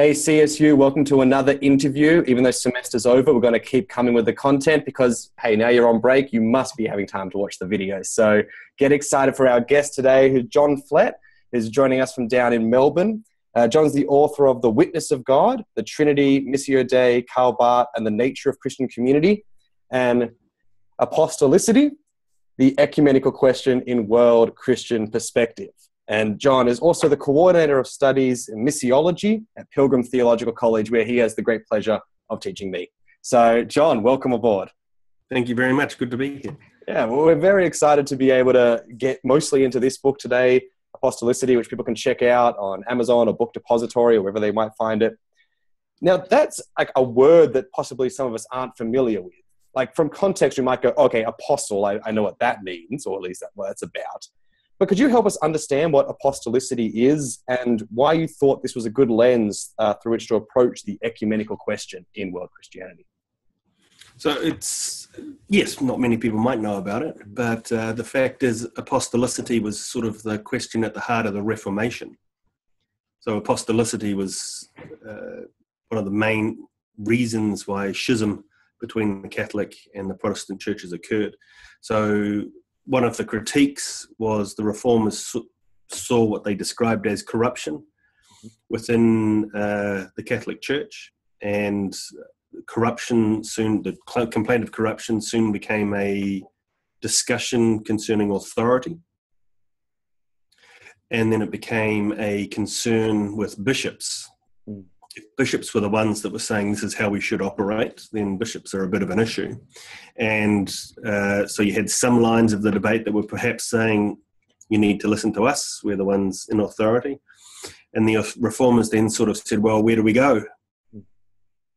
Hey, CSU, welcome to another interview. Even though semester's over, we're going to keep coming with the content because, hey, now you're on break, you must be having time to watch the videos. So get excited for our guest today, who's John Flett, is joining us from down in Melbourne. Uh, John's the author of The Witness of God, The Trinity, Missio Dei, Karl Barth, and the Nature of Christian Community, and Apostolicity, the ecumenical question in world Christian perspective. And John is also the coordinator of studies in missiology at Pilgrim Theological College, where he has the great pleasure of teaching me. So, John, welcome aboard. Thank you very much. Good to be here. Yeah, well, we're very excited to be able to get mostly into this book today, Apostolicity, which people can check out on Amazon or Book Depository or wherever they might find it. Now, that's like a word that possibly some of us aren't familiar with. Like from context, we might go, okay, apostle, I, I know what that means, or at least that, what that's about. But could you help us understand what apostolicity is and why you thought this was a good lens uh, through which to approach the ecumenical question in world Christianity? So it's, yes, not many people might know about it, but uh, the fact is, apostolicity was sort of the question at the heart of the Reformation. So apostolicity was uh, one of the main reasons why schism between the Catholic and the Protestant churches occurred. So one of the critiques was the reformers saw what they described as corruption within uh, the Catholic Church, and corruption soon, the complaint of corruption soon became a discussion concerning authority. And then it became a concern with bishops if bishops were the ones that were saying this is how we should operate, then bishops are a bit of an issue. And uh, so you had some lines of the debate that were perhaps saying, you need to listen to us, we're the ones in authority. And the reformers then sort of said, well, where do we go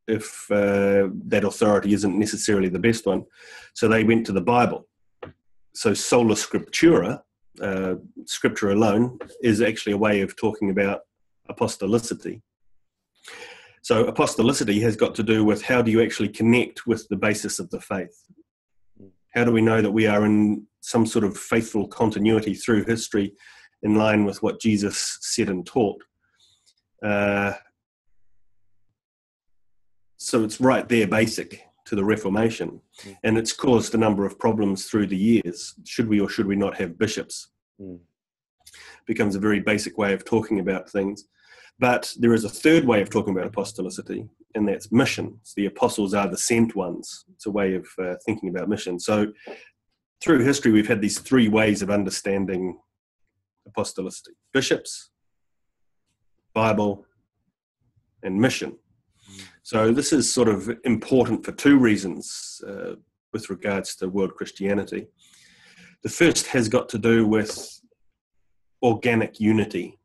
if uh, that authority isn't necessarily the best one? So they went to the Bible. So sola scriptura, uh, scripture alone, is actually a way of talking about apostolicity so apostolicity has got to do with how do you actually connect with the basis of the faith? How do we know that we are in some sort of faithful continuity through history in line with what Jesus said and taught? Uh, so it's right there, basic to the Reformation, mm. and it's caused a number of problems through the years. Should we or should we not have bishops? Mm. Becomes a very basic way of talking about things. But there is a third way of talking about apostolicity, and that's mission. The apostles are the sent ones. It's a way of uh, thinking about mission. So through history, we've had these three ways of understanding apostolicity bishops, Bible, and mission. So this is sort of important for two reasons uh, with regards to world Christianity. The first has got to do with organic unity.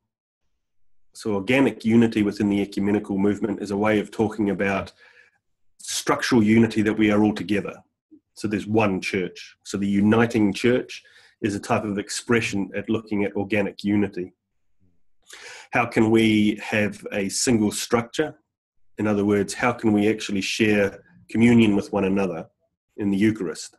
So, organic unity within the ecumenical movement is a way of talking about structural unity that we are all together. So, there's one church. So, the uniting church is a type of expression at looking at organic unity. How can we have a single structure? In other words, how can we actually share communion with one another in the Eucharist?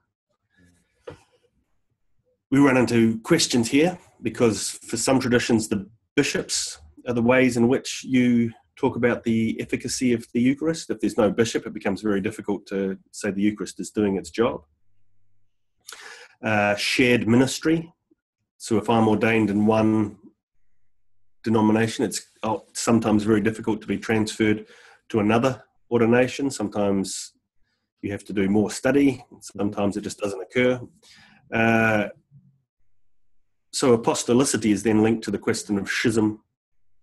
We run into questions here because for some traditions, the bishops are the ways in which you talk about the efficacy of the Eucharist. If there's no bishop, it becomes very difficult to say the Eucharist is doing its job. Uh, shared ministry. So if I'm ordained in one denomination, it's oh, sometimes very difficult to be transferred to another ordination. Sometimes you have to do more study. Sometimes it just doesn't occur. Uh, so apostolicity is then linked to the question of schism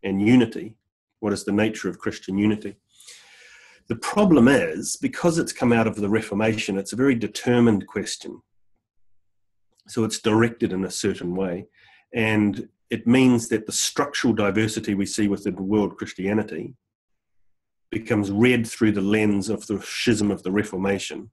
and unity. What is the nature of Christian unity? The problem is, because it's come out of the Reformation, it's a very determined question. So it's directed in a certain way. And it means that the structural diversity we see within world Christianity becomes read through the lens of the schism of the Reformation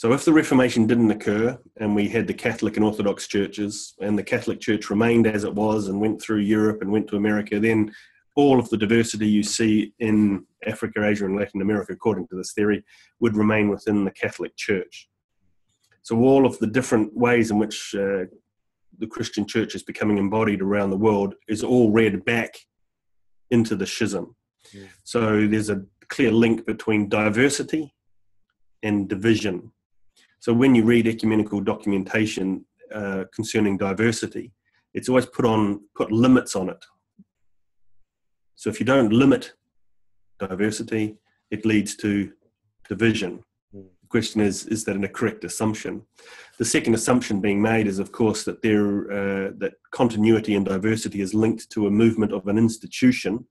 so, if the Reformation didn't occur and we had the Catholic and Orthodox churches, and the Catholic Church remained as it was and went through Europe and went to America, then all of the diversity you see in Africa, Asia, and Latin America, according to this theory, would remain within the Catholic Church. So, all of the different ways in which uh, the Christian church is becoming embodied around the world is all read back into the schism. Yeah. So there's a clear link between diversity and division. So when you read ecumenical documentation uh, concerning diversity, it's always put on put limits on it. So if you don't limit diversity, it leads to division. The question is, is that a correct assumption? The second assumption being made is, of course, that there uh, that continuity and diversity is linked to a movement of an institution,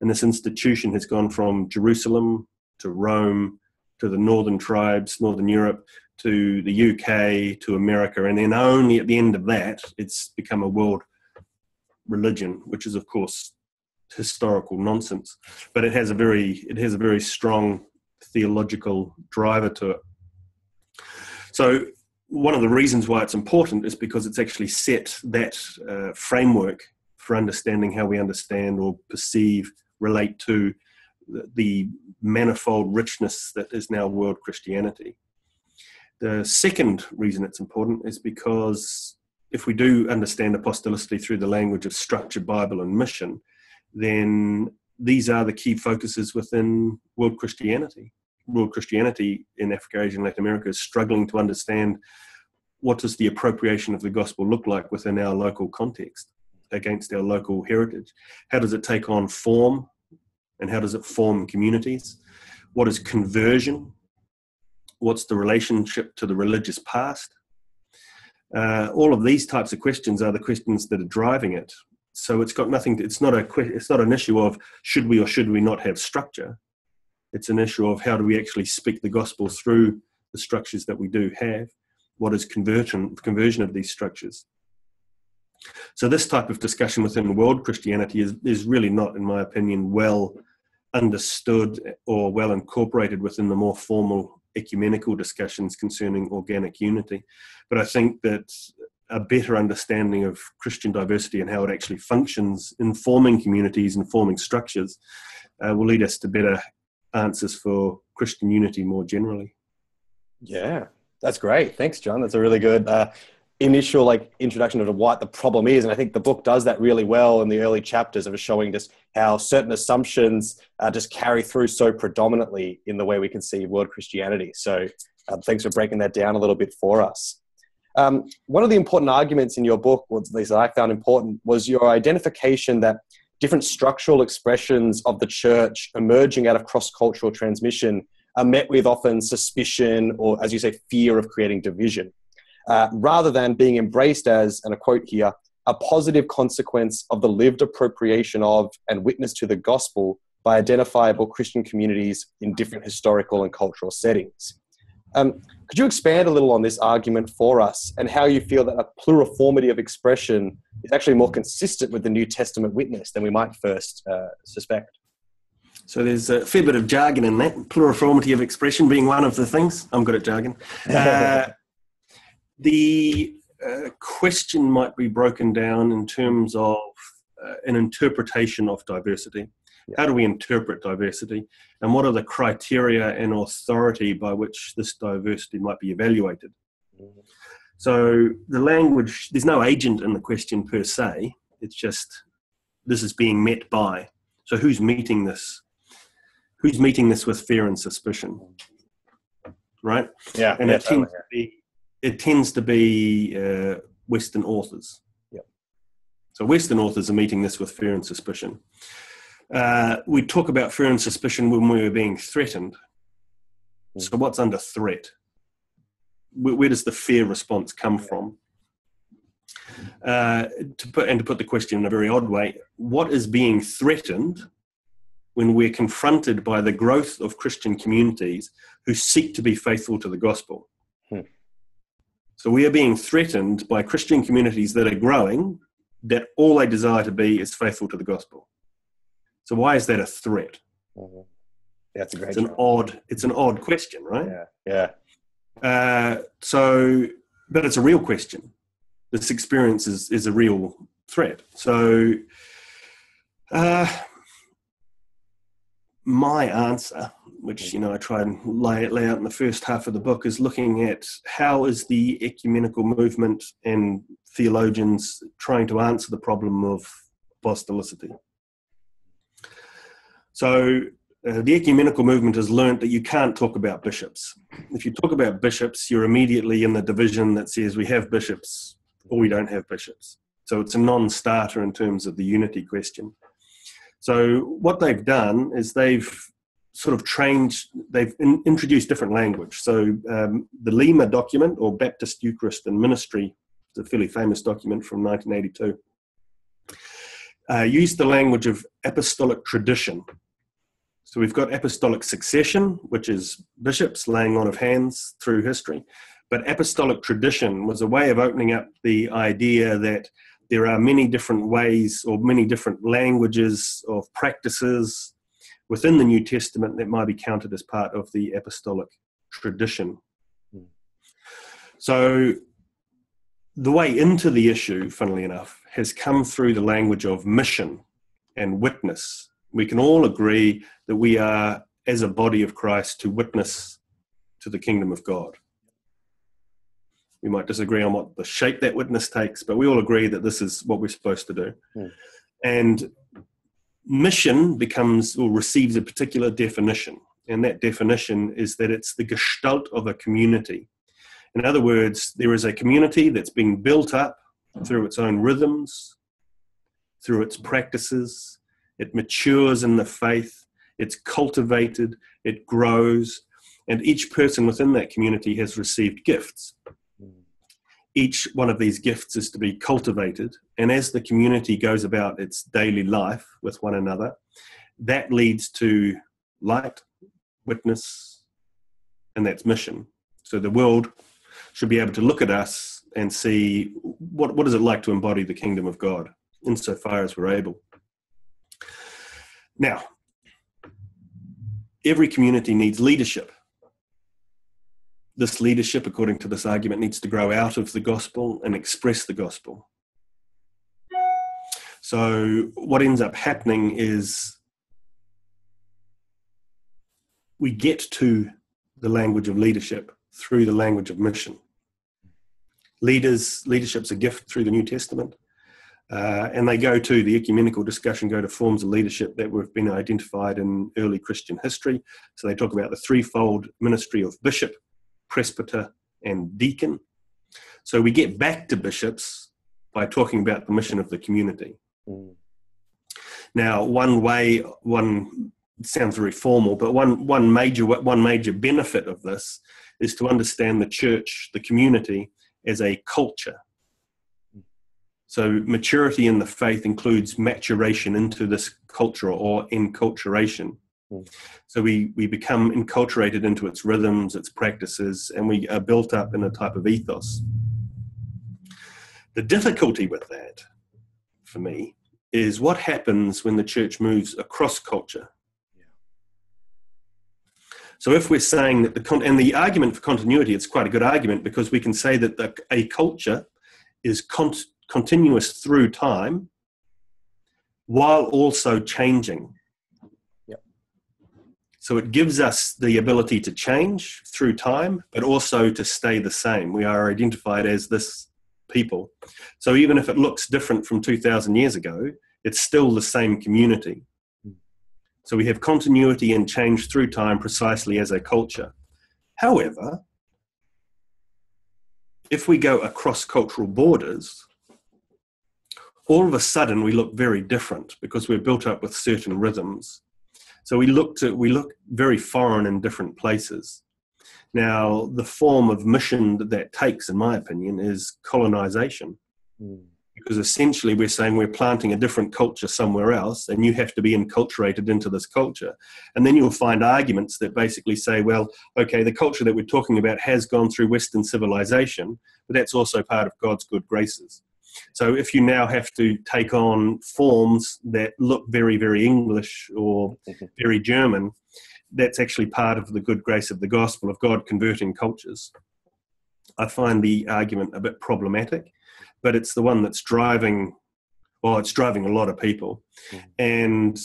and this institution has gone from Jerusalem to Rome to the northern tribes, northern Europe, to the UK, to America, and then only at the end of that, it's become a world religion, which is, of course, historical nonsense. But it has a very it has a very strong theological driver to it. So one of the reasons why it's important is because it's actually set that uh, framework for understanding how we understand or perceive, relate to the manifold richness that is now world Christianity. The second reason it's important is because if we do understand apostolicity through the language of structure, Bible, and mission, then these are the key focuses within world Christianity. World Christianity in Africa, Asia, and Latin America is struggling to understand what does the appropriation of the gospel look like within our local context against our local heritage. How does it take on form, and how does it form communities? What is conversion? What's the relationship to the religious past? Uh, all of these types of questions are the questions that are driving it. So it's got nothing. It's not a. It's not an issue of should we or should we not have structure. It's an issue of how do we actually speak the gospel through the structures that we do have. What is conversion conversion of these structures? So this type of discussion within world Christianity is is really not, in my opinion, well understood or well incorporated within the more formal ecumenical discussions concerning organic unity. But I think that a better understanding of Christian diversity and how it actually functions in forming communities and forming structures uh, will lead us to better answers for Christian unity more generally. Yeah, that's great. Thanks, John. That's a really good uh, initial like introduction to what the problem is, and I think the book does that really well in the early chapters of showing just how certain assumptions uh, just carry through so predominantly in the way we conceive world Christianity. So, uh, thanks for breaking that down a little bit for us. Um, one of the important arguments in your book, or at least that I found important, was your identification that different structural expressions of the church emerging out of cross cultural transmission are met with often suspicion or, as you say, fear of creating division, uh, rather than being embraced as, and a quote here, a positive consequence of the lived appropriation of and witness to the gospel by identifiable Christian communities in different historical and cultural settings. Um, could you expand a little on this argument for us and how you feel that a pluriformity of expression is actually more consistent with the New Testament witness than we might first uh, suspect? So there's a fair bit of jargon in that, pluriformity of expression being one of the things. I'm good at jargon. Uh, the uh, question might be broken down in terms of uh, an interpretation of diversity. How do we interpret diversity? And what are the criteria and authority by which this diversity might be evaluated? So the language, there's no agent in the question per se. It's just this is being met by. So who's meeting this? Who's meeting this with fear and suspicion? Right? Yeah. And yeah, it, tends to be, it tends to be uh, Western authors. Yep. So Western authors are meeting this with fear and suspicion. Uh, we talk about fear and suspicion when we were being threatened. Hmm. So, what's under threat? Where, where does the fear response come from? Uh, to put and to put the question in a very odd way, what is being threatened when we're confronted by the growth of Christian communities who seek to be faithful to the gospel? Hmm. So we are being threatened by Christian communities that are growing, that all they desire to be is faithful to the gospel. So why is that a threat? Mm-hmm. That's a great. It's an odd. It's an odd question, right? Yeah. Yeah. Uh, so, but it's a real question. This experience is is a real threat. So, uh, my answer, which you know I try and lay, lay out in the first half of the book, is looking at how is the ecumenical movement and theologians trying to answer the problem of apostolicity. So uh, the ecumenical movement has learned that you can't talk about bishops. If you talk about bishops, you're immediately in the division that says we have bishops or we don't have bishops. So it's a non starter in terms of the unity question. So what they've done is they've sort of trained, they've in, introduced different language. So um, the Lima document, or Baptism Eucharist and Ministry, it's a fairly famous document from 1982, uh, used the language of apostolic tradition. So we've got apostolic succession, which is bishops laying on of hands through history. But apostolic tradition was a way of opening up the idea that there are many different ways or many different languages of practices within the New Testament that might be counted as part of the apostolic tradition. Hmm. So, the way into the issue, funnily enough, has come through the language of mission and witness. We can all agree that we are, as a body of Christ, to witness to the kingdom of God. We might disagree on what the shape that witness takes, but we all agree that this is what we're supposed to do. Mm. And mission becomes or receives a particular definition. And that definition is that it's the gestalt of a community. In other words, there is a community that's being built up through its own rhythms, through its practices. It matures in the faith, it's cultivated, it grows, and each person within that community has received gifts each one of these gifts is to be cultivated. And as the community goes about its daily life with one another, that leads to light, witness, and that's mission. So the world should be able to look at us and see what, what is it like to embody the kingdom of God insofar as we're able. Now, every community needs leadership this leadership, according to this argument, needs to grow out of the gospel and express the gospel. So, what ends up happening is we get to the language of leadership through the language of mission. Leaders, leadership's a gift through the New Testament, uh, and they go to the ecumenical discussion, go to forms of leadership that have been identified in early Christian history. So they talk about the threefold ministry of bishop, presbyter, and deacon. So we get back to bishops by talking about the mission of the community. Mm. Now, one way, one sounds very formal, but one one major one major benefit of this is to understand the church, the community, as a culture. So maturity in the faith includes maturation into this culture or enculturation. So we, we become enculturated into its rhythms, its practices, and we are built up in a type of ethos. The difficulty with that, for me, is what happens when the church moves across culture. So if we're saying that the con- and the argument for continuity, it's quite a good argument because we can say that the, a culture is con- continuous through time while also changing. So it gives us the ability to change through time, but also to stay the same. We are identified as this people. So even if it looks different from 2,000 years ago, it's still the same community. So we have continuity and change through time precisely as a culture. However, if we go across cultural borders, all of a sudden we look very different because we're built up with certain rhythms so we looked at we look very foreign in different places. Now, the form of mission that that takes, in my opinion, is colonization. Mm. Because essentially, we're saying we're planting a different culture somewhere else, and you have to be enculturated into this culture. And then you'll find arguments that basically say, well, okay, the culture that we're talking about has gone through Western civilization, but that's also part of God's good graces. So if you now have to take on forms that look very, very English or very German, that's actually part of the good grace of the gospel of God converting cultures. I find the argument a bit problematic, but it's the one that's driving, well, it's driving a lot of people. Mm-hmm. And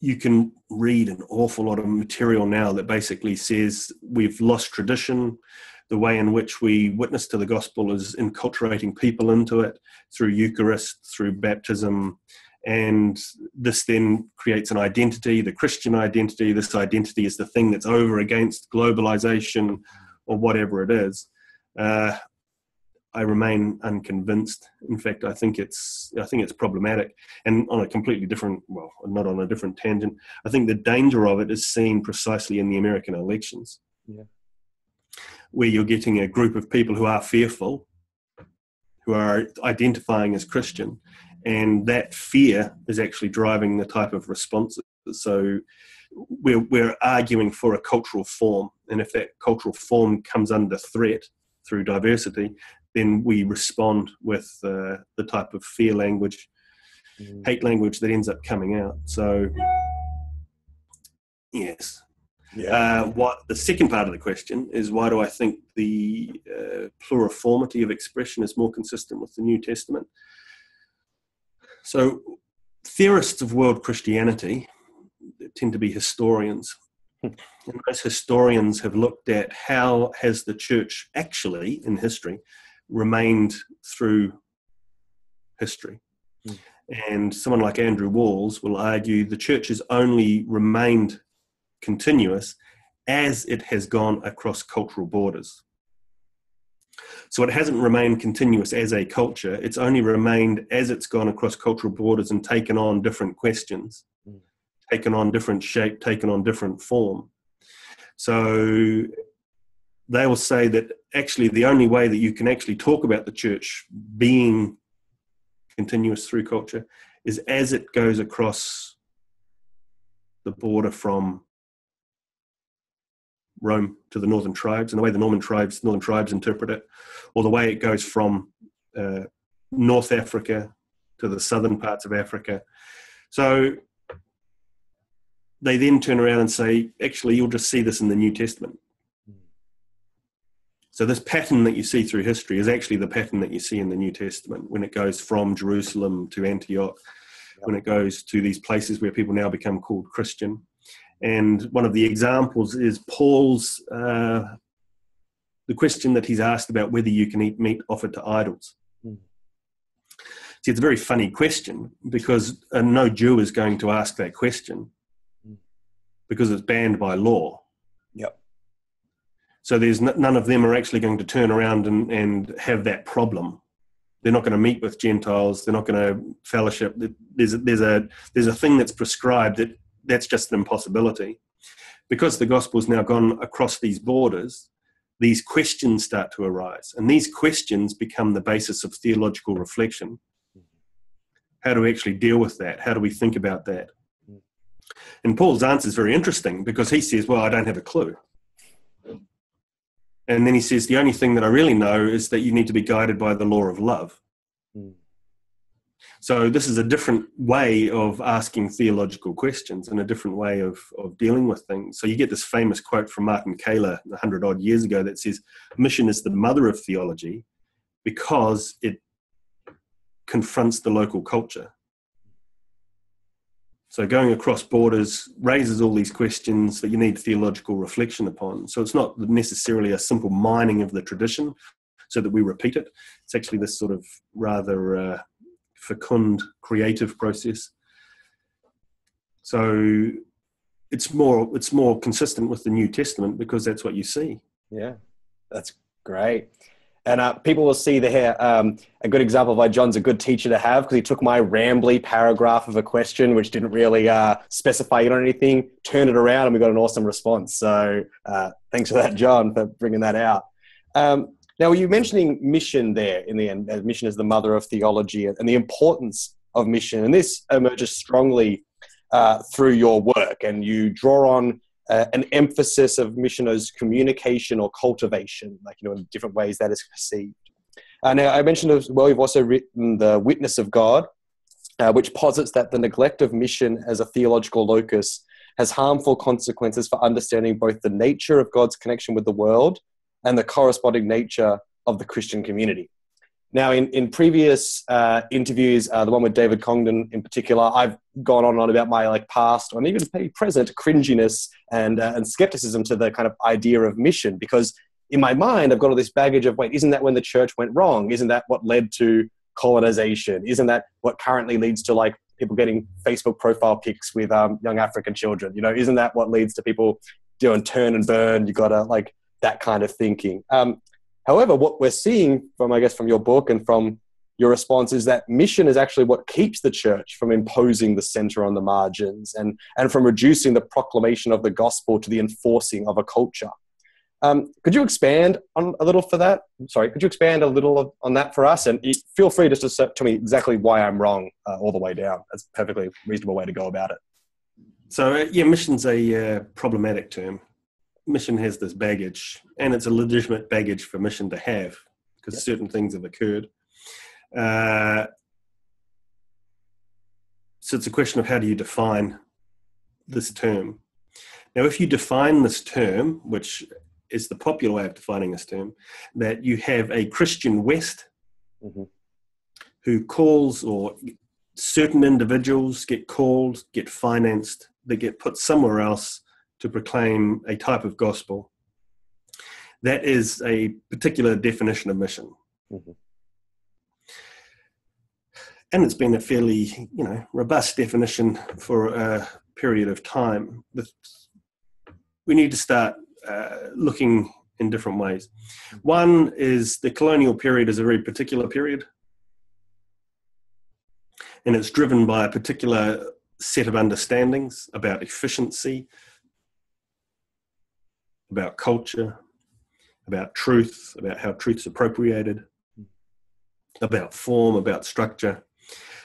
you can read an awful lot of material now that basically says we've lost tradition, the way in which we witness to the gospel is enculturating people into it through Eucharist, through baptism, and this then creates an identity, the Christian identity. This identity is the thing that's over against globalization or whatever it is. Uh, I remain unconvinced. In fact, I think it's I think it's problematic. And on a completely different, well, not on a different tangent. I think the danger of it is seen precisely in the American elections, yeah. Where you're getting a group of people who are fearful, who are identifying as Christian, and that fear is actually driving the type of responses. So we're, we're arguing for a cultural form, and if that cultural form comes under threat through diversity, then we respond with uh, the type of fear language, mm. hate language that ends up coming out. So, yes. Yeah. Uh, what the second part of the question is why do I think the uh, pluriformity of expression is more consistent with the New Testament? So, theorists of world Christianity tend to be historians. Hmm. and those historians have looked at how has the church actually, in history, remained through history. Mm. And someone like Andrew Walls will argue the church has only remained continuous as it has gone across cultural borders. So it hasn't remained continuous as a culture, it's only remained as it's gone across cultural borders and taken on different questions, mm. taken on different shape, taken on different form. So they will say that actually the only way that you can actually talk about the church being continuous through culture is as it goes across the border from Rome to the northern tribes, and the way the Norman tribes, northern tribes interpret it, or the way it goes from uh, North Africa to the southern parts of Africa. So they then turn around and say, actually, you'll just see this in the New Testament. So this pattern that you see through history is actually the pattern that you see in the New Testament when it goes from Jerusalem to Antioch, when it goes to these places where people now become called Christian. And one of the examples is Paul's uh, the question that he's asked about whether you can eat meat offered to idols. Mm. See, it's a very funny question because uh, no Jew is going to ask that question mm. because it's banned by law. Yep. So there's n- none of them are actually going to turn around and, and have that problem. They're not going to meet with Gentiles. They're not going to fellowship. There's a, there's a there's a thing that's prescribed that that's just an impossibility. Because the gospel's now gone across these borders, these questions start to arise, and these questions become the basis of theological reflection. How do we actually deal with that? How do we think about that? And Paul's answer is very interesting because he says, Well, I don't have a clue. And then he says, The only thing that I really know is that you need to be guided by the law of love. Mm. So, this is a different way of asking theological questions and a different way of, of dealing with things. So, you get this famous quote from Martin Kähler 100 odd years ago that says, Mission is the mother of theology because it confronts the local culture. So going across borders raises all these questions that you need theological reflection upon. So it's not necessarily a simple mining of the tradition so that we repeat it. It's actually this sort of rather uh, fecund creative process. So it's more it's more consistent with the New Testament because that's what you see. Yeah, that's great. And uh, people will see there um, a good example of why John's a good teacher to have because he took my rambly paragraph of a question, which didn't really uh, specify it on anything, turned it around, and we got an awesome response. So uh, thanks for that, John, for bringing that out. Um, now, were you mentioning mission there in the end? Mission is the mother of theology and the importance of mission. And this emerges strongly uh, through your work, and you draw on uh, an emphasis of mission as communication or cultivation, like, you know, in different ways that is perceived. Uh, now, I mentioned as well, you've also written The Witness of God, uh, which posits that the neglect of mission as a theological locus has harmful consequences for understanding both the nature of God's connection with the world and the corresponding nature of the Christian community. Now, in, in previous uh, interviews, uh, the one with David Congdon in particular, I've gone on and on about my like past and even maybe present cringiness and, uh, and skepticism to the kind of idea of mission because in my mind, I've got all this baggage of, wait, isn't that when the church went wrong? Isn't that what led to colonization? Isn't that what currently leads to like people getting Facebook profile pics with um, young African children? You know, isn't that what leads to people doing turn and burn? You gotta like that kind of thinking. Um, however, what we're seeing from, I guess, from your book and from your response is that mission is actually what keeps the church from imposing the center on the margins and, and from reducing the proclamation of the gospel to the enforcing of a culture. Um, could you expand on a little for that? Sorry, could you expand a little on that for us? And feel free just to tell me exactly why I'm wrong uh, all the way down. That's a perfectly reasonable way to go about it. So, uh, yeah, mission's a uh, problematic term. Mission has this baggage, and it's a legitimate baggage for mission to have because yep. certain things have occurred. Uh, so it's a question of how do you define this term. Now, if you define this term, which is the popular way of defining this term, that you have a Christian West mm-hmm. who calls or certain individuals get called, get financed, they get put somewhere else to proclaim a type of gospel. That is a particular definition of mission. Mm-hmm and it's been a fairly you know robust definition for a period of time. We need to start uh, looking in different ways. One is the colonial period is a very particular period, and it's driven by a particular set of understandings about efficiency, about culture, about truth, about how truth's appropriated, about form, about structure.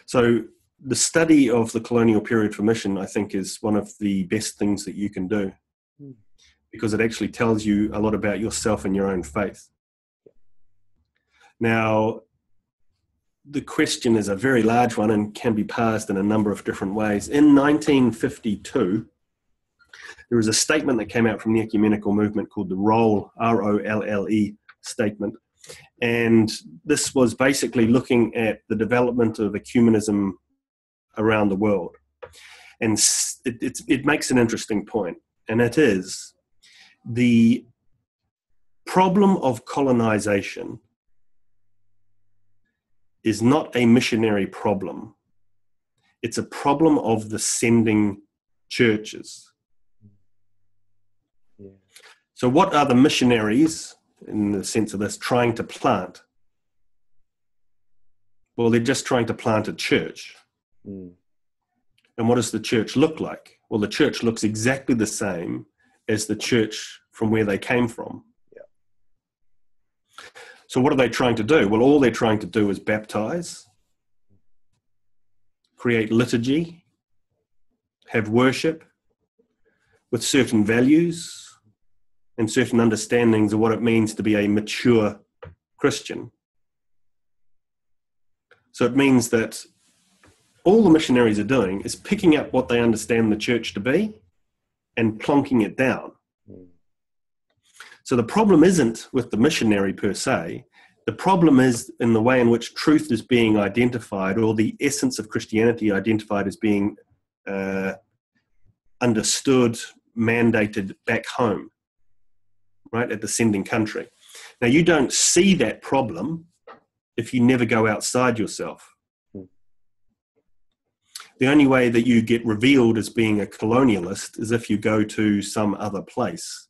So the study of the colonial period for mission, I think, is one of the best things that you can do hmm. because it actually tells you a lot about yourself and your own faith. Now, the question is a very large one and can be parsed in a number of different ways. In 1952, there was a statement that came out from the ecumenical movement called the Rolle, R O L L E statement, and this was basically looking at the development of ecumenism around the world. And it, it makes an interesting point, and it is the problem of colonization is not a missionary problem. It's a problem of the sending churches. So, what are the missionaries in the sense of this trying to plant? Well, they're just trying to plant a church. Mm. And what does the church look like? Well, the church looks exactly the same as the church from where they came from. Yeah. So, what are they trying to do? Well, all they're trying to do is baptize, create liturgy, have worship with certain values, and certain understandings of what it means to be a mature Christian. So it means that all the missionaries are doing is picking up what they understand the church to be and plonking it down. So the problem isn't with the missionary per se. The problem is in the way in which truth is being identified, or the essence of Christianity identified as being uh, understood, mandated back home right, at the sending country. Now, you don't see that problem if you never go outside yourself. Hmm. The only way that you get revealed as being a colonialist is if you go to some other place.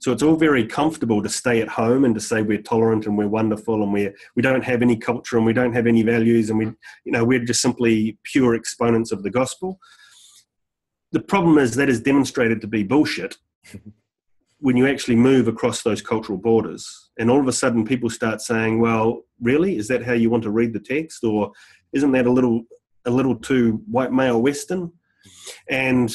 So it's all very comfortable to stay at home and to say we're tolerant and we're wonderful and we're we don't have any culture and we don't have any values and we you know we're just simply pure exponents of the gospel. The problem is that is demonstrated to be bullshit when you actually move across those cultural borders and all of a sudden people start saying well really? Is that how you want to read the text? Or isn't that a little a little too white male western? And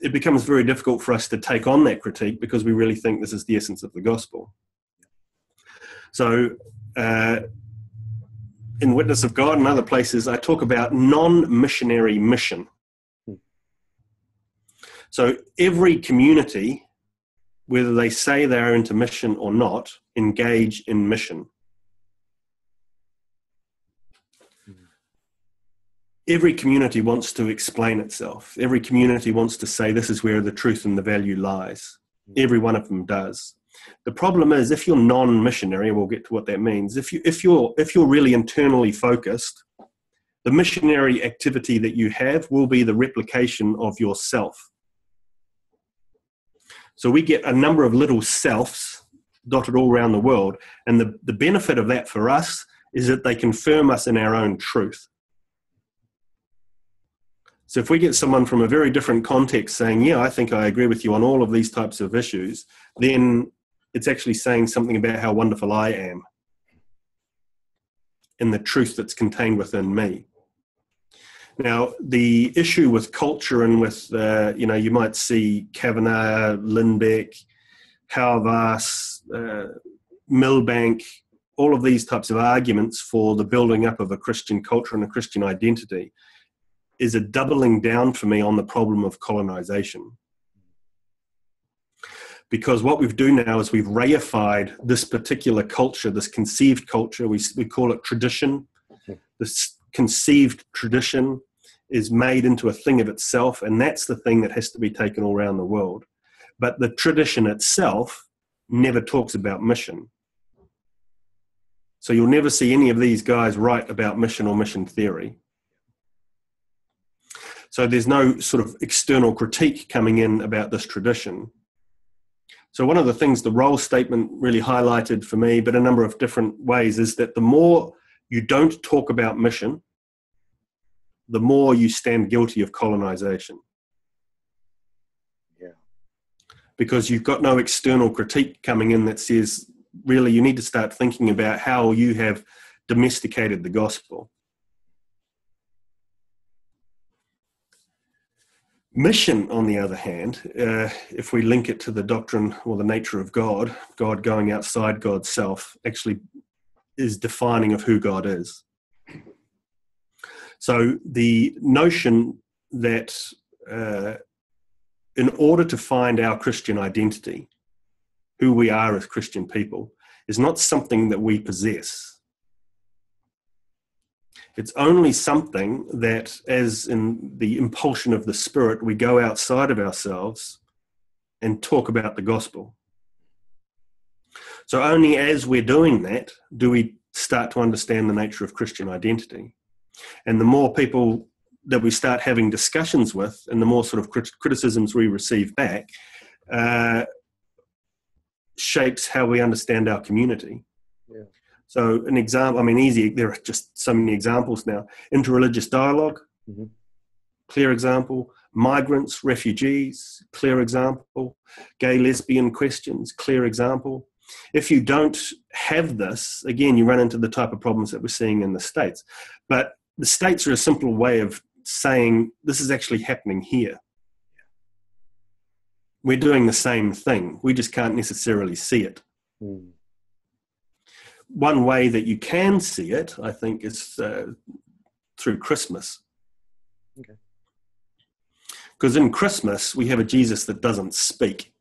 it becomes very difficult for us to take on that critique because we really think this is the essence of the gospel. So uh, in witness of god and other places i talk about non-missionary mission. So every community whether they say they are into mission or not, engage in mission. Every community wants to explain itself. Every community wants to say this is where the truth and the value lies. Every one of them does. The problem is if you're non-missionary, we'll get to what that means. If you if you're if you're really internally focused, the missionary activity that you have will be the replication of yourself. So we get a number of little selves dotted all around the world. And the, the benefit of that for us is that they confirm us in our own truth. So if we get someone from a very different context saying, Yeah, I think I agree with you on all of these types of issues, then it's actually saying something about how wonderful I am and the truth that's contained within me. Now, the issue with culture and with, uh, you know, you might see Cavanaugh, Lindbeck, Hauerwas, uh, Milbank, all of these types of arguments for the building up of a Christian culture and a Christian identity is a doubling down for me on the problem of colonization. Because what we've done now is we've reified this particular culture, this conceived culture, we, we call it tradition. This conceived tradition is made into a thing of itself, and that's the thing that has to be taken all around the world. But the tradition itself never talks about mission. So you'll never see any of these guys write about mission or mission theory. So there's no sort of external critique coming in about this tradition. So one of the things the Rolle statement really highlighted for me, but a number of different ways, is that the more you don't talk about mission, the more you stand guilty of colonization. Yeah. Because you've got no external critique coming in that says, really, you need to start thinking about how you have domesticated the gospel. Mission, on the other hand, uh, if we link it to the doctrine or the nature of God, God going outside God's self, actually is defining of who God is. So the notion that uh, in order to find our Christian identity, who we are as Christian people, is not something that we possess. It's only something that, as in the impulsion of the Spirit, we go outside of ourselves and talk about the gospel. So, only as we're doing that do we start to understand the nature of Christian identity. And the more people that we start having discussions with, and the more sort of crit- criticisms we receive back, uh, shapes how we understand our community. Yeah. So, an example, I mean, easy, there are just so many examples now. Interreligious dialog mm-hmm. clear example. Migrants, refugees, clear example. Gay, lesbian questions, clear example. If you don't have this, again, you run into the type of problems that we're seeing in the States. But the states are a simple way of saying this is actually happening here. We're doing the same thing. We just can't necessarily see it. Mm. One way that you can see it, I think, is uh, through Christmas. Because in Christmas, we have a Jesus that doesn't speak.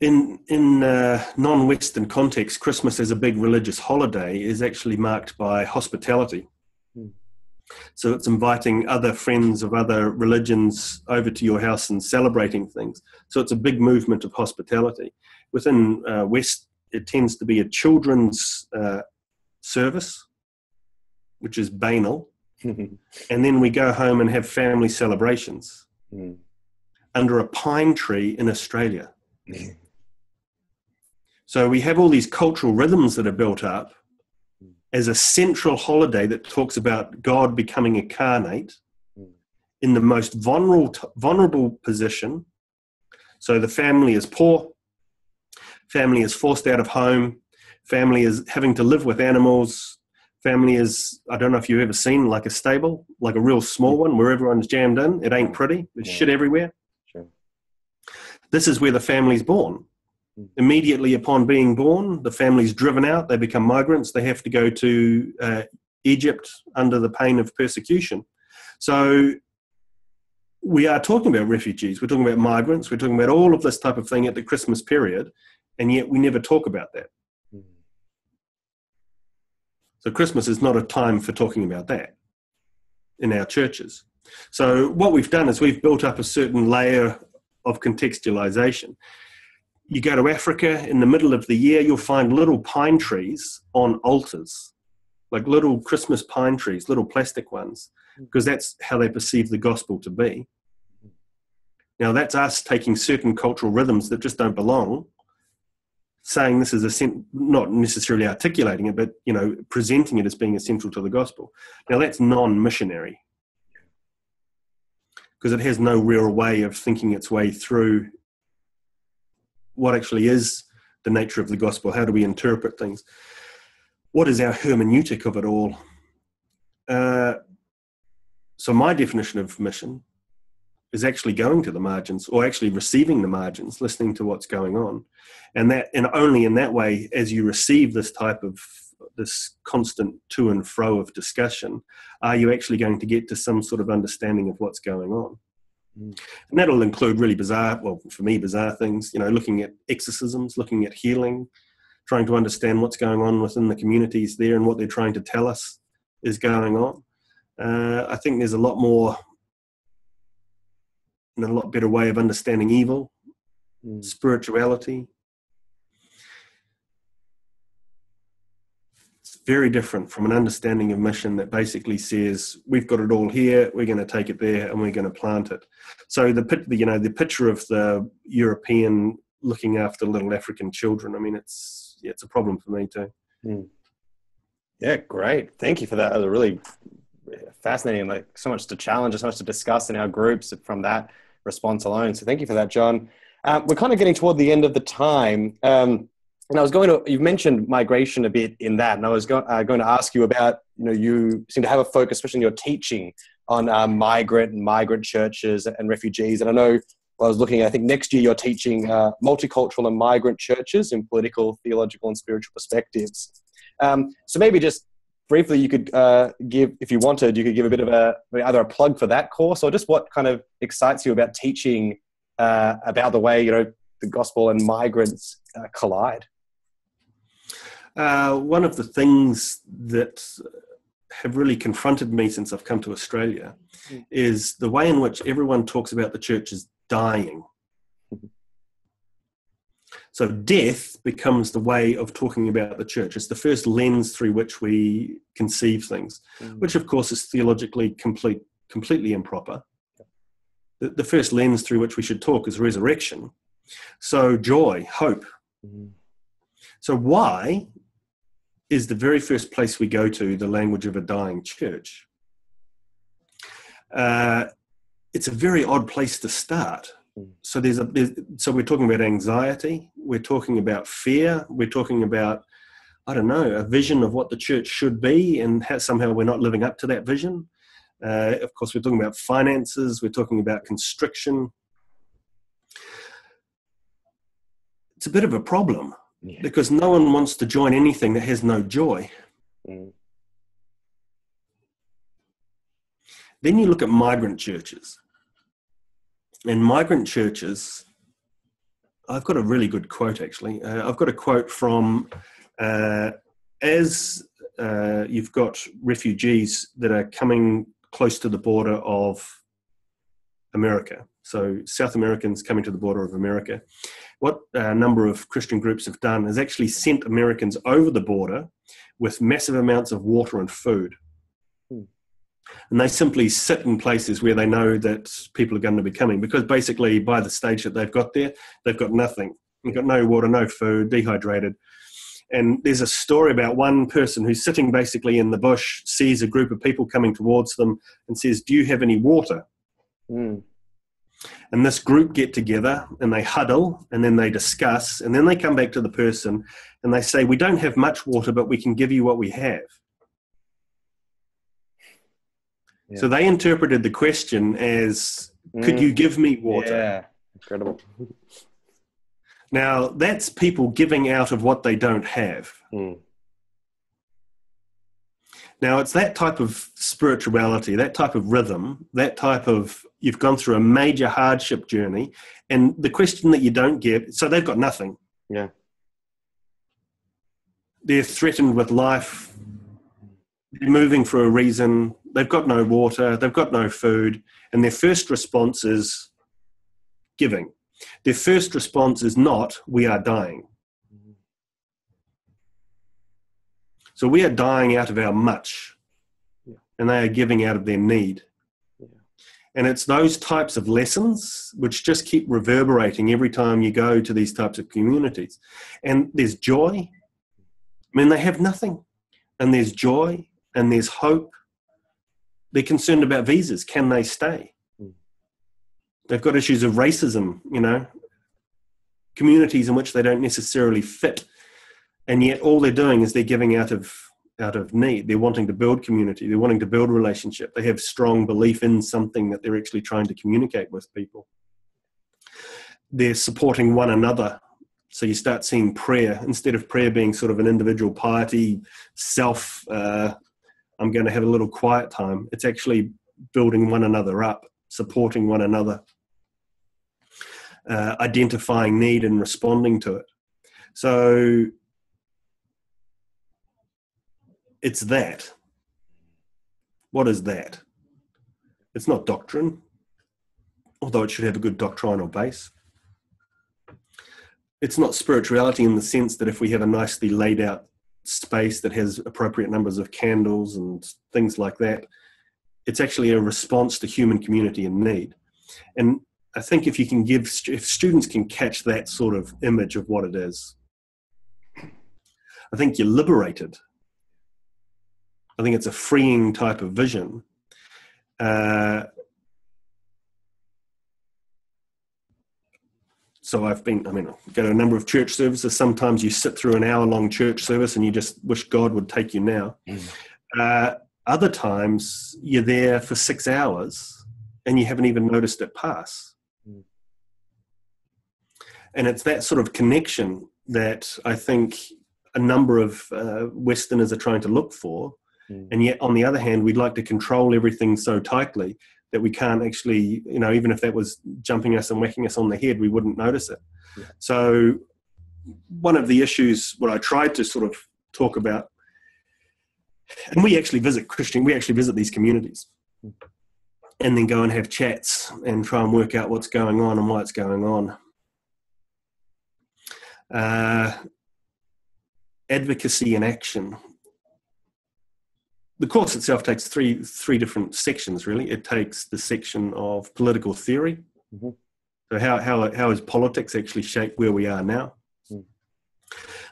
In in uh, non-Western context, Christmas as a big religious holiday is actually marked by hospitality. Hmm. So it's inviting other friends of other religions over to your house and celebrating things. So it's a big movement of hospitality. Within uh, West, it tends to be a children's uh, service, which is banal, and then we go home and have family celebrations hmm. under a pine tree in Australia. So we have all these cultural rhythms that are built up as a central holiday that talks about God becoming incarnate in the most vulnerable, vulnerable position. So the family is poor, family is forced out of home, family is having to live with animals, family is i don't know if you've ever seen like a stable like a real small one where everyone's jammed in it ain't pretty there's yeah. shit everywhere sure. this is where the family's born Immediately upon being born, the family's driven out, they become migrants, they have to go to uh, Egypt under the pain of persecution. So we are talking about refugees, we're talking about migrants, we're talking about all of this type of thing at the Christmas period, and yet we never talk about that. So Christmas is not a time for talking about that in our churches. So what we've done is we've built up a certain layer of contextualization you go to Africa in the middle of the year, you'll find little pine trees on altars, like little Christmas pine trees, little plastic ones, hmm. because that's how they perceive the gospel to be. Now, that's us taking certain cultural rhythms that just don't belong, saying this is a not necessarily articulating it, but you know, presenting it as being essential to the gospel. Now, that's non-missionary because it has no real way of thinking its way through what actually is the nature of the gospel. How do we interpret things? What is our hermeneutic of it all? Uh, so, my definition of mission is actually going to the margins or actually receiving the margins, listening to what's going on. And that and only in that way, as you receive this type of this constant to and fro of discussion, are you actually going to get to some sort of understanding of what's going on? Mm. And that'll include really bizarre, well, for me, bizarre things, you know, looking at exorcisms, looking at healing, trying to understand what's going on within the communities there and what they're trying to tell us is going on. Uh, I think there's a lot more and a lot better way of understanding evil, mm. spirituality. It's very different from an understanding of mission that basically says we've got it all here, we're going to take it there, and we're going to plant it. So the you know the picture of the European looking after little African children. I mean, it's yeah, it's a problem for me too. Mm. Yeah, great. Thank you for that. That was really fascinating. Like so much to challenge, so much to discuss in our groups from that response alone. So thank you for that, John. Um, we're kind of getting toward the end of the time. Um, and I was going to, you've mentioned migration a bit in that, and I was go, uh, going to ask you about, you know, you seem to have a focus, especially in your teaching, on uh, migrant and migrant churches and refugees. And I know I was looking, I think next year you're teaching uh, multicultural and migrant churches in political, theological, and spiritual perspectives. Um, so maybe just briefly you could uh, give, if you wanted, you could give a bit of a either a plug for that course or just what kind of excites you about teaching uh, about the way you know the gospel and migrants uh, collide. Uh, one of the things that have really confronted me since I've come to Australia mm. is the way in which everyone talks about the church as dying. So death becomes the way of talking about the church. It's the first lens through which we conceive things, mm. which of course is theologically complete, completely improper. The, the, first lens through which we should talk is resurrection. So joy, hope. Mm. So why is the very first place we go to the language of a dying church? Uh, it's a very odd place to start. So there's a there's, so we're talking about anxiety we're talking about fear we're talking about i don't know a vision of what the church should be and how somehow we're not living up to that vision. Uh, of course we're talking about finances we're talking about constriction. It's a bit of a problem yeah. because no one wants to join anything that has no joy mm. then you look at migrant churches And migrant churches, I've got a really good quote actually. Uh, I've got a quote from uh, as uh, you've got refugees that are coming close to the border of America. So South Americans coming to the border of America. What a number of Christian groups have done is actually sent Americans over the border with massive amounts of water and food. And they simply sit in places where they know that people are going to be coming because basically by the stage that they've got there they've got nothing. They've got no water no food dehydrated. And there's a story about one person who's sitting basically in the bush sees a group of people coming towards them and says do you have any water? Mm. And this group get together and they huddle and then they discuss and then they come back to the person and they say we don't have much water but we can give you what we have so they interpreted the question as, "Could mm. you give me water?" Yeah, incredible. Now that's people giving out of what they don't have. Mm. Now it's that type of spirituality, that type of rhythm, that type of you've gone through a major hardship journey, and the question that you don't get, so they've got nothing. Yeah. They're threatened with life. They're moving for a reason they've got no water, they've got no food, and their first response is giving. their first response is not, we are dying. So we are dying out of our much, yeah. and they are giving out of their need. Yeah. And it's those types of lessons which just keep reverberating every time you go to these types of communities. And there's joy. I mean, they have nothing. And there's joy and there's hope. They're concerned about visas. Can they stay? Hmm. They've got issues of racism, you know, communities in which they don't necessarily fit and yet all they're doing is they're giving out of out of need. They're wanting to build community. They're wanting to build relationship. They have strong belief in something that they're actually trying to communicate with people. They're supporting one another. So you start seeing prayer. Instead of prayer being sort of an individual piety self uh, i'm going to have a little quiet time it's actually building one another up supporting one another uh, identifying need and responding to it. So it's that. What is that? It's not doctrine, although it should have a good doctrinal base. It's not spirituality in the sense that if we have a nicely laid out space that has appropriate numbers of candles and things like that, it's actually a response to human community and need. And I think if you can give, if students can catch that sort of image of what it is, I think you're liberated I think it's a freeing type of vision. Uh, so I've been, I mean, I've got a number of church services. Sometimes you sit through an hour long church service and you just wish God would take you now. Mm. Uh, other times you're there for six hours and you haven't even noticed it pass. Mm. And it's that sort of connection that I think a number of uh, Westerners are trying to look for Mm. And yet, on the other hand, we'd like to control everything so tightly that we can't actually, you know, even if that was jumping us and whacking us on the head, we wouldn't notice it. Yeah. So, one of the issues, what I tried to sort of talk about, and we actually visit Christian, we actually visit these communities mm. and then go and have chats and try and work out what's going on and why it's going on. Uh, advocacy and action the course itself takes three three different sections. Really, it takes the section of political theory. Mm-hmm. So how how how is politics actually shaped where we are now? Mm.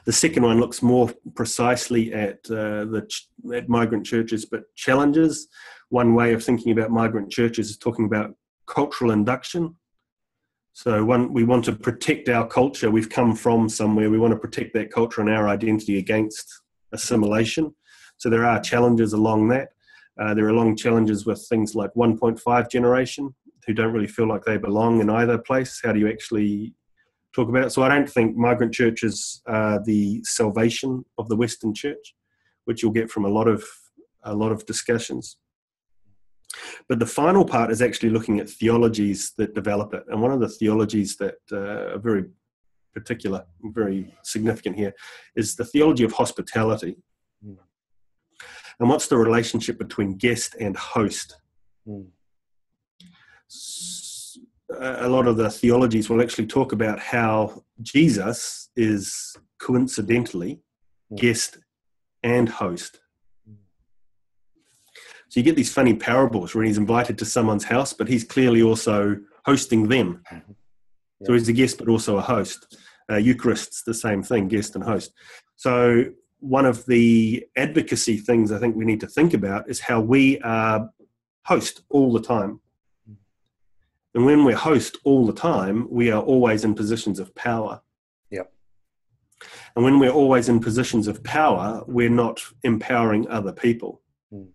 The second one looks more precisely at uh, the at migrant churches, but challenges. One way of thinking about migrant churches is talking about cultural induction. So one, we want to protect our culture. We've come from somewhere. We want to protect that culture and our identity against assimilation. So there are challenges along that. Uh, there are long challenges with things like 1.5 generation who don't really feel like they belong in either place. How do you actually talk about it? So I don't think migrant churches are the salvation of the Western church, which you'll get from a lot of a lot of discussions. But the final part is actually looking at theologies that develop it. And one of the theologies that uh, are very particular, very significant here, is the theology of hospitality. And what's the relationship between guest and host? Mm. A lot of the theologies will actually talk about how Jesus is coincidentally mm. guest and host. Hmm. So you get these funny parables where he's invited to someone's house, but he's clearly also hosting them. Yeah. So he's a guest, but also a host. Uh, Eucharist's the same thing, guest and host. So one of the advocacy things I think we need to think about is how we are host all the time. And when we're host all the time, we are always in positions of power. Yep. And when we're always in positions of power, we're not empowering other people. Mm.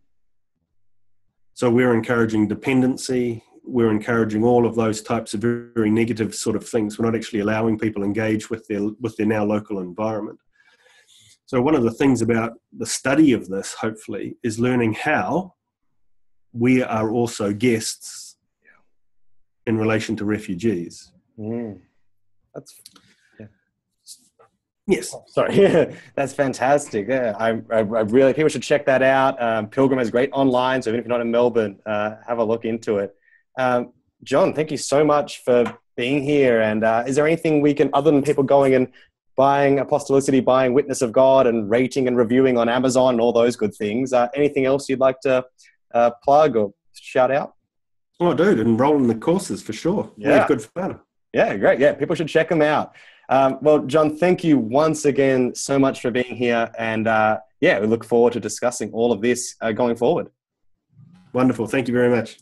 So we're encouraging dependency, we're encouraging all of those types of very, very negative sort of things. We're not actually allowing people engage with their with their now local environment. So, one of the things about the study of this, hopefully, is learning how we are also guests in relation to refugees. Mm. That's yeah. yes. Oh, sorry, that's fantastic. Yeah, I, I, I, really people should check that out. Um, Pilgrim is great online, so even if you're not in Melbourne, uh, have a look into it. Um, John, thank you so much for being here. And uh, is there anything we can, other than people going and buying Apostolicity, buying Witness of God, and rating and reviewing on Amazon and all those good things, uh, anything else you'd like to uh, plug or shout out? Oh, dude, enroll in the courses for sure. Yeah, good fun. Yeah, great. Yeah, people should check them out. Um, well, John, thank you once again so much for being here. And uh, yeah, we look forward to discussing all of this uh, going forward. Wonderful. Thank you very much.